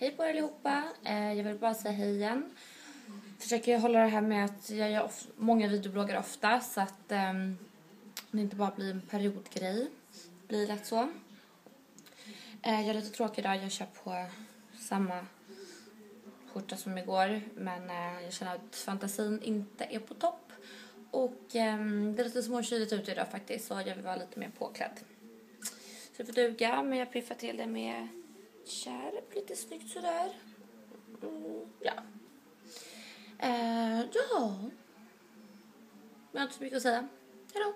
Hej på er allihopa. Eh, jag vill bara säga hej igen. Försöker hålla det här med att jag gör många videobloggar ofta så att ehm, det inte bara blir en periodgrej. Blir lätt så. Eh, jag är lite tråkig idag. Jag kör på samma skjorta som igår men eh, jag känner att fantasin inte är på topp. Och ehm, det är lite småkyligt ute idag faktiskt så jag vill vara lite mer påklädd. Så det får duga men jag piffar till det med kärp lite snyggt sådär. Mm, ja. Eh, ja. Jag har inte så mycket att säga. Hejdå.